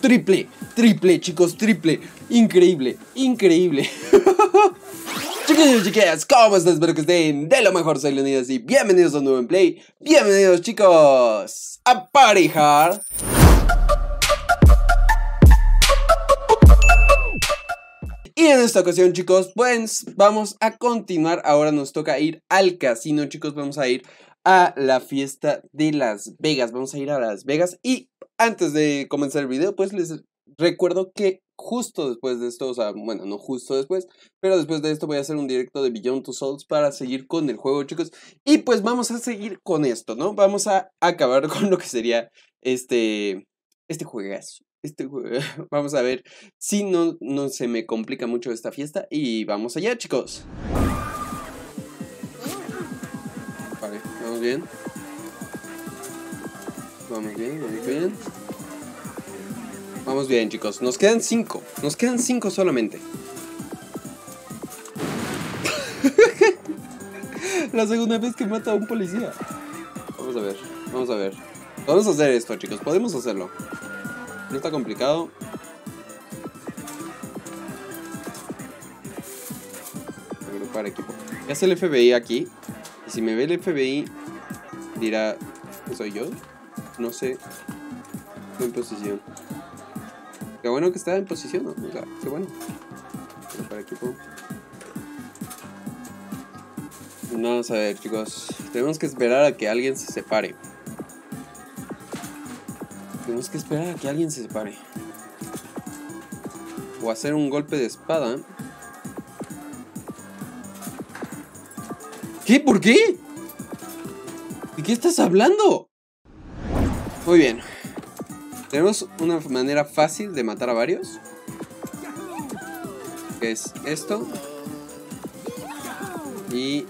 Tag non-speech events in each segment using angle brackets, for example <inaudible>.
Triple, triple, chicos, triple. Increíble, increíble. <laughs> Chicos y chiquillas, ¿cómo están? Espero que estén de lo mejor, soy Leonidas y bienvenidos a un nuevo play. Bienvenidos, chicos, a Parejar. Y en esta ocasión, chicos, pues vamos a continuar. Ahora nos toca ir al casino, chicos. Vamos a ir a la fiesta de Las Vegas. Vamos a ir a Las Vegas. Y antes de comenzar el video, pues les recuerdo que justo después de esto, o sea, bueno, no justo después, pero después de esto voy a hacer un directo de Beyond Two Souls para seguir con el juego, chicos. Y pues vamos a seguir con esto, ¿no? Vamos a acabar <laughs> con lo que sería este, este juegazo. Este <laughs> Vamos a ver si no, no se me complica mucho esta fiesta. Y vamos allá, chicos. Vale, vamos bien. Vamos bien, vamos bien. Vamos bien, chicos. Nos quedan cinco. Nos quedan cinco solamente. <laughs> La segunda vez que mata a un policía. Vamos a ver, vamos a ver. Vamos a hacer esto, chicos. Podemos hacerlo. No está complicado. Agrupar equipo. Ya está el FBI aquí. Y si me ve el FBI, dirá, ¿soy yo? No sé. En posición. Qué bueno que está en posición, ¿no? Qué bueno. Agrupar equipo. Vamos a ver, chicos. Tenemos que esperar a que alguien se separe. Tenemos que esperar a que alguien se separe. O hacer un golpe de espada. ¿Qué? ¿Por qué? ¿De qué estás hablando? Muy bien. Tenemos una manera fácil de matar a varios. Que es esto. Y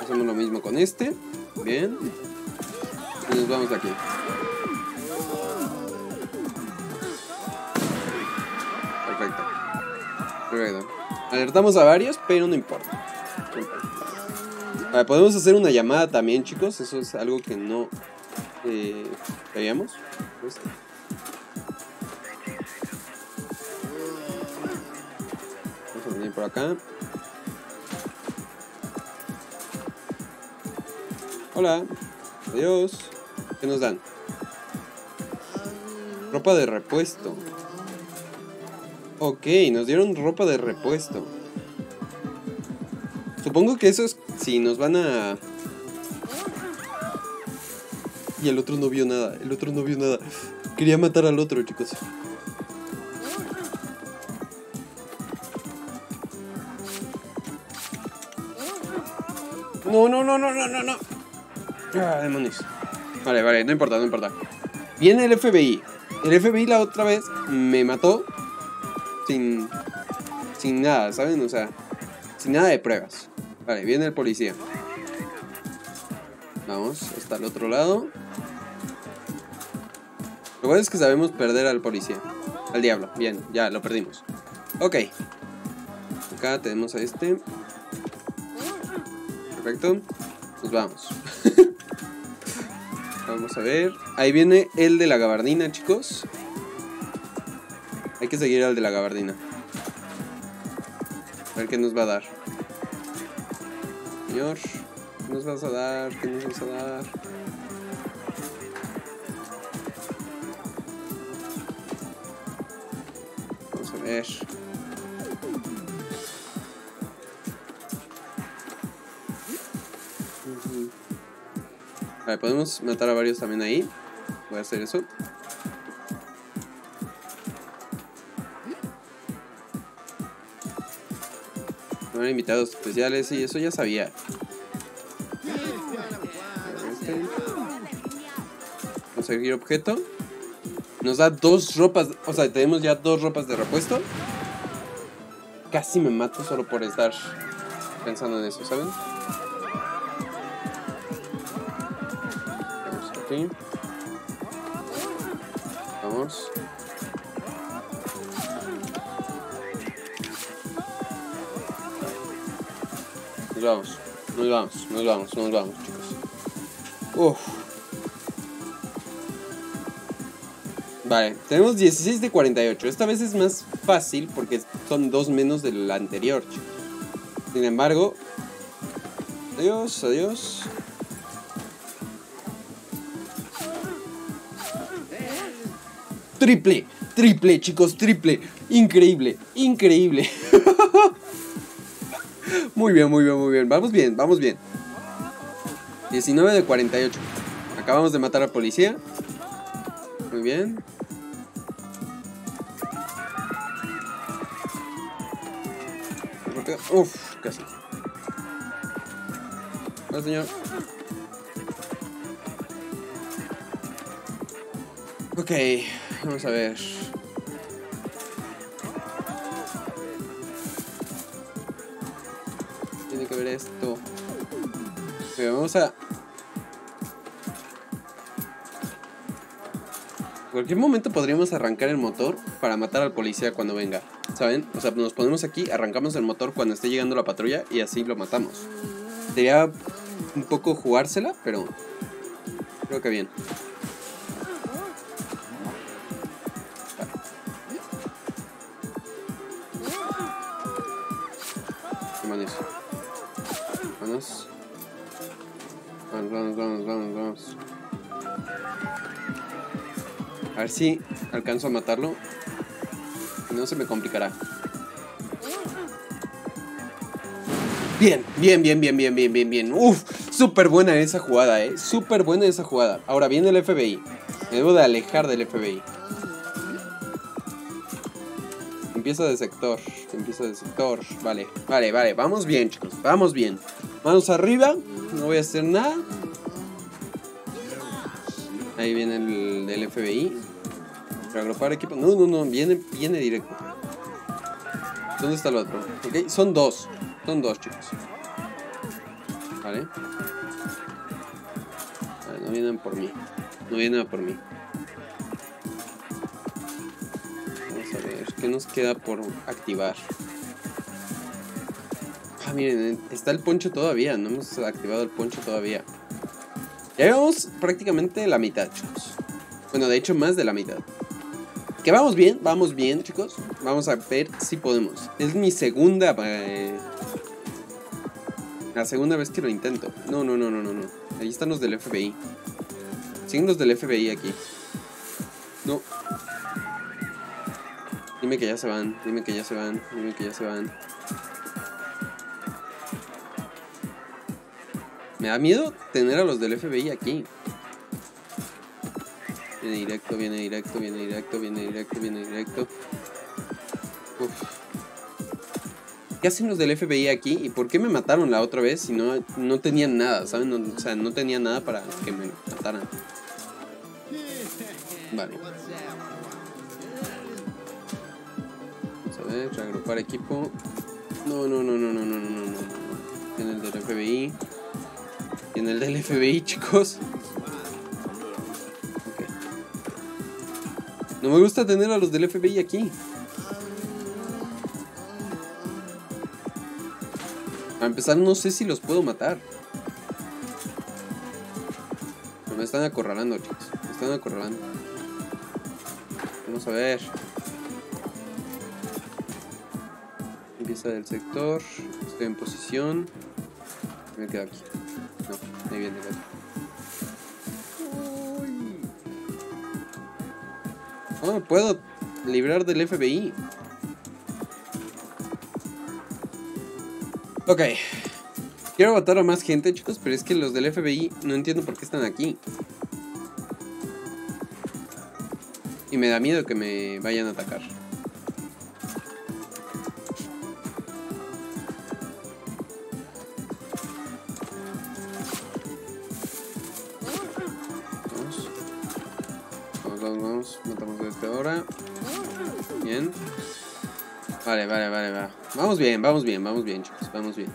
hacemos lo mismo con este. Bien. Y nos vamos de aquí. Perfecto. Perfecto. Alertamos a varios, pero no importa. Importa. Vale, podemos hacer una llamada también, chicos. Eso es algo que no eh, veíamos. Esto. Vamos a venir por acá. Hola. Adiós. ¿Qué nos dan? Ropa de repuesto. Ok, nos dieron ropa de repuesto. Supongo que eso es si nos van a... Y el otro no vio nada, el otro no vio nada. Quería matar al otro, chicos. No, no, no, no, no, no, no. Ah, demonios. Vale, vale, no importa, no importa. Viene el FBI. El FBI la otra vez me mató sin, sin nada, ¿saben? O sea, sin nada de pruebas. Vale, viene el policía. Vamos, hasta el otro lado. Lo bueno es que sabemos perder al policía. Al diablo, bien, ya lo perdimos. Ok. Acá tenemos a este. Perfecto. Pues vamos. <laughs> Vamos a ver. Ahí viene el de la gabardina, chicos. Hay que seguir al de la gabardina. A ver qué nos va a dar. Señor, ¿qué nos vas a dar? ¿Qué nos vas a dar? Vale, podemos matar a varios también ahí. Voy a hacer eso. No eran invitados especiales y eso ya sabía. Conseguir objeto. Nos da dos ropas. O sea, tenemos ya dos ropas de repuesto. Casi me mato solo por estar pensando en eso, ¿saben? Vamos aquí. Vamos. Nos vamos, nos vamos, nos vamos, nos vamos, chicos. Uf. Vale, tenemos 16 de 48. Esta vez es más fácil porque son dos menos del anterior, chicos. Sin embargo... Adiós, adiós. Triple, triple, chicos, triple. Increíble, increíble. <laughs> muy bien, muy bien, muy bien. Vamos bien, vamos bien. 19 de 48. Acabamos de matar al policía. Muy bien. Uf, casi. Hola, señor. Ok, vamos a ver. Tiene que ver esto. Vamos a... En cualquier momento podríamos arrancar el motor para matar al policía cuando venga. ¿Saben? O sea, nos ponemos aquí, arrancamos el motor cuando esté llegando la patrulla y así lo matamos. Sería un poco jugársela, pero creo que bien. Vamos. Vamos. Vamos, vamos, vamos, vamos, vamos. A ver si alcanzo a matarlo. No se me complicará. Bien, bien, bien, bien, bien, bien, bien, bien. Uf, súper buena esa jugada, eh. Súper buena esa jugada. Ahora viene el FBI. Me debo de alejar del FBI. Empieza de sector. Empieza de sector. Vale, vale, vale. Vamos bien, chicos. Vamos bien. Manos arriba. No voy a hacer nada. Ahí viene el del FBI. Agrupar equipo. No, no, no. Viene, viene directo. ¿Dónde está el otro? Ok, son dos. Son dos, chicos. Vale. vale no vienen por mí. No vienen por mí. Vamos a ver. ¿Qué nos queda por activar? Ah, miren. Está el poncho todavía. No hemos activado el poncho todavía. Ya llevamos prácticamente la mitad, chicos. Bueno, de hecho, más de la mitad. Que vamos bien, vamos bien, chicos. Vamos a ver si podemos. Es mi segunda... Eh, la segunda vez que lo intento. No, no, no, no, no, no. Ahí están los del FBI. Siguen los del FBI aquí. No. Dime que ya se van, dime que ya se van, dime que ya se van. Me da miedo tener a los del FBI aquí. Viene directo, viene directo, viene directo, viene directo, viene directo. ¿Qué hacen los del FBI aquí? ¿Y por qué me mataron la otra vez si no, no tenían nada? ¿Saben? o sea, no tenían nada para que me mataran. Vale. Vamos a ver, reagrupar equipo. No, no, no, no, no, no, no, no, no. Tiene el del FBI. Tiene el del FBI, <laughs> chicos. No me gusta tener a los del FBI aquí. A empezar, no sé si los puedo matar. Me están acorralando, chicos. Me están acorralando. Vamos a ver. Empieza del sector. Estoy en posición. Me quedo aquí. No, ahí viene el otro. No puedo librar del FBI. Ok. Quiero matar a más gente, chicos, pero es que los del FBI no entiendo por qué están aquí. Y me da miedo que me vayan a atacar. Vale, vale, vale, va. Vamos bien, vamos bien, vamos bien, chicos. Vamos bien.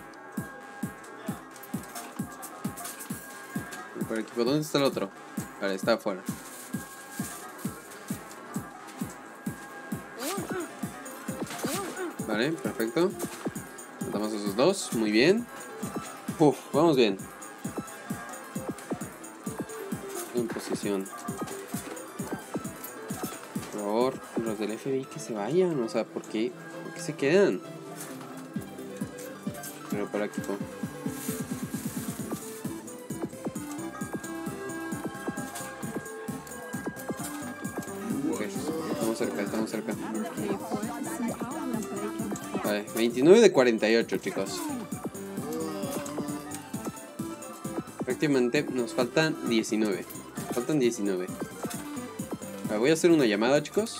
Por equipo, ¿dónde está el otro? Vale, está afuera. Vale, perfecto. Matamos a esos dos, muy bien. Uf, vamos bien. En posición. favor, los del FBI que se vayan. O sea, ¿por ¿Por qué se quedan? Pero para aquí, estamos cerca, estamos cerca. Vale, 29 de 48, chicos. Prácticamente nos faltan 19. Faltan 19. Vale, voy a hacer una llamada, chicos.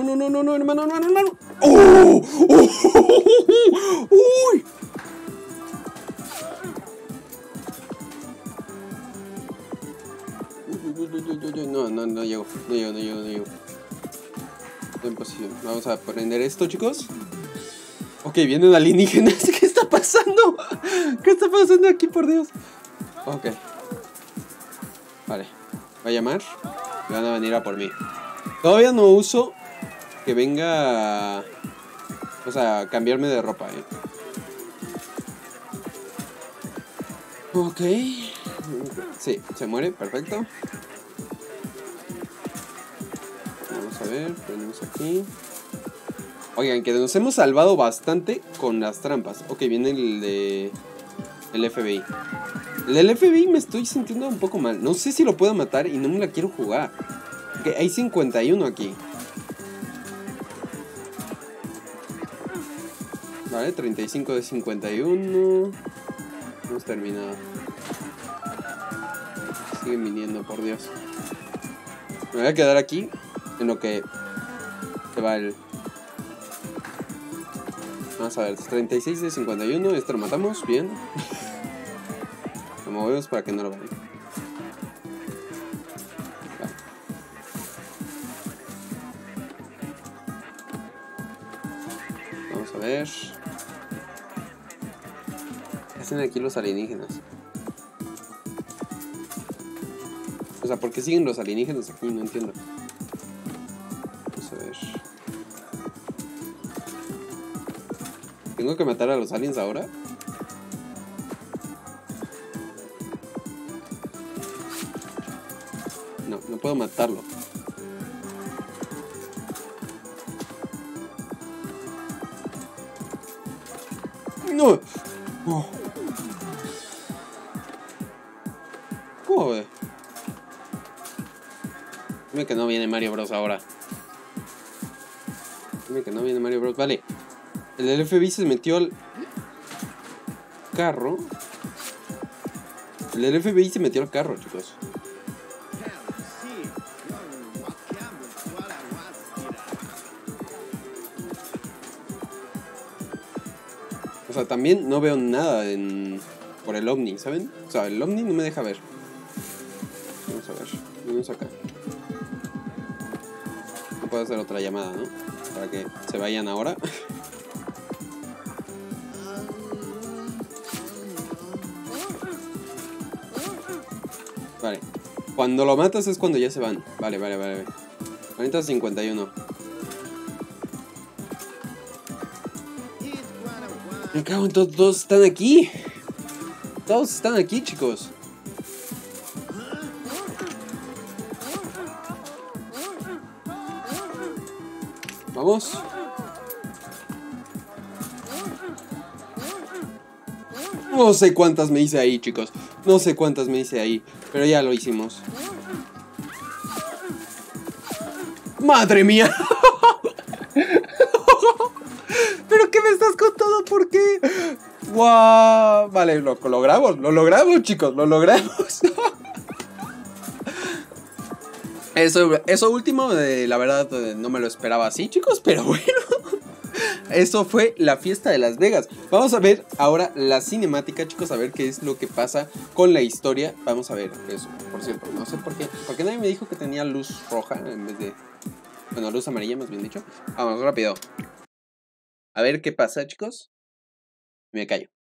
hermano, hermano, hermano. ¡Oh! ¡Uy! No, no, no llego, no llego, no llego, no llego. Posición. Vamos a prender esto, chicos. Ok, vienen alienígenas. ¿Qué está pasando? ¿Qué está pasando aquí, por Dios? Ok. Vale. Va a llamar. Van a venir a por mí. Todavía no uso que venga... O sea, cambiarme de ropa, eh. Ok. Sí, se muere, perfecto. Vamos a ver, ponemos aquí. Oigan, que nos hemos salvado bastante con las trampas. Ok, viene el de... El FBI. El del FBI me estoy sintiendo un poco mal. No sé si lo puedo matar y no me la quiero jugar. Ok, hay 51 aquí. Vale, 35 de 51. Hemos terminado. Siguen viniendo, por Dios. Me voy a quedar aquí en lo que se va el... Vamos a ver, 36 de 51, este lo matamos, bien. Lo movemos para que no lo vean. Vamos a ver. ¿Qué hacen aquí los alienígenas? O sea, ¿por qué siguen los alienígenas aquí? No entiendo. Vamos a ver. ¿Tengo que matar a los aliens ahora? No, no puedo matarlo. Dime que no viene Mario Bros ahora. Dime que no viene Mario Bros. Vale. El FBI se metió al carro. El FBI se metió al carro, chicos. O sea, también no veo nada en por el ovni, ¿saben? O sea, el ovni no me deja ver. Vamos a ver. Vamos acá. Puedo hacer otra llamada, ¿no? Para que se vayan ahora. Vale. Cuando lo matas es cuando ya se van. Vale, vale, vale. 40-51. Me cago en todo, todos están aquí. Todos están aquí, chicos. No sé cuántas me hice ahí, chicos. No sé cuántas me hice ahí. Pero ya lo hicimos. ¡Madre mía! <laughs> ¿Pero qué me estás contando? ¿Por qué? ¡Wow! Vale, lo logramos, lo logramos, chicos, lo logramos. <laughs> Eso, eso último, eh, la verdad, eh, no me lo esperaba así, chicos, pero <laughs> bueno. eso fue la fiesta de Las Vegas. Vamos a ver ahora la cinemática, chicos, a ver qué es lo que pasa con la historia. Vamos a ver eso, por cierto, no sé por qué. Porque nadie me dijo que tenía luz roja en vez de... Bueno, luz amarilla, más bien dicho. Vamos, rápido. A ver qué pasa, chicos. Me callo.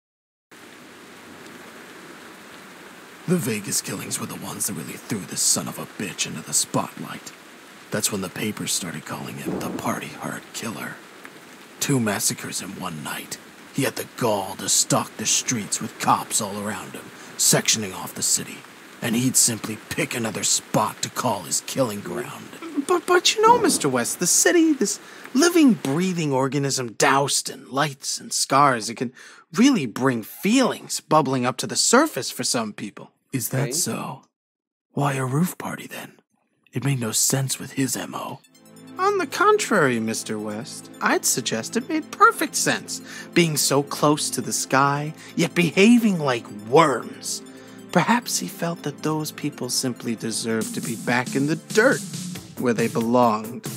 The Vegas killings were the ones that really threw this son of a bitch into the spotlight. That's when the papers started calling him the party hard killer. Two massacres in one night. He had the gall to stalk the streets with cops all around him, sectioning off the city. And he'd simply pick another spot to call his killing ground. But, but you know, Mr. West, the city, this living, breathing organism doused in lights and scars, it can really bring feelings bubbling up to the surface for some people. Is that Okay. so? Why a roof party then? It made no sense with his MO. On the contrary, Mr. West, I'd suggest it made perfect sense, being so close to the sky, yet behaving like worms. Perhaps he felt that those people simply deserved to be back in the dirt, where they belonged.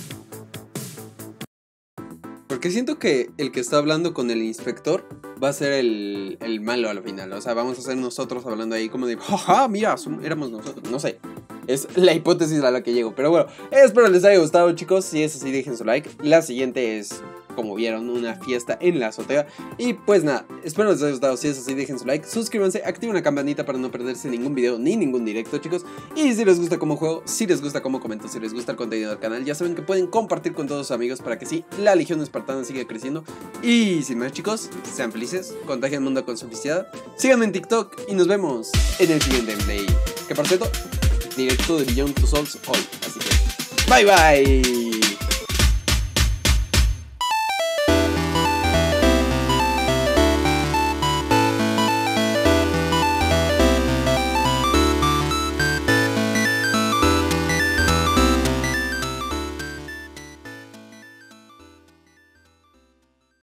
Porque siento que el que está hablando con el inspector va a ser el, el malo al final. O sea, vamos a ser nosotros hablando ahí como de, jaja, mira, éramos nosotros. No sé. Es la hipótesis a la que llego. Pero bueno, espero les haya gustado, chicos. Si es así, dejen su like. La siguiente es, como vieron, una fiesta en la azotea. Y pues nada, espero les haya gustado. Si es así, dejen su like. Suscríbanse, activen la campanita para no perderse ningún video ni ningún directo, chicos. Y si les gusta cómo juego, si les gusta cómo comento, si les gusta el contenido del canal, ya saben que pueden compartir con todos sus amigos para que sí, la Legión Espartana siga creciendo. Y sin más, chicos, sean felices, contagien el mundo con su felicidad. Síganme en TikTok y nos vemos en el siguiente gameplay. Que por cierto, directo de Beyond Two Souls hoy. Así que, bye bye.